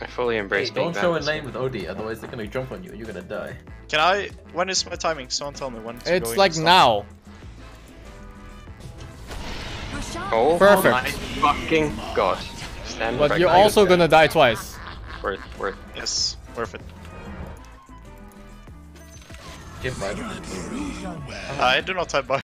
I fully embrace being don't show a lane with OD, otherwise they're gonna jump on you and you're gonna die. Can I? When is my timing? Someone tell me when. To It's like now. Oh Perfect. my fucking god. Stand But you're also gonna die twice. Worth, worth. Yes, worth it. Give my I do not have buy.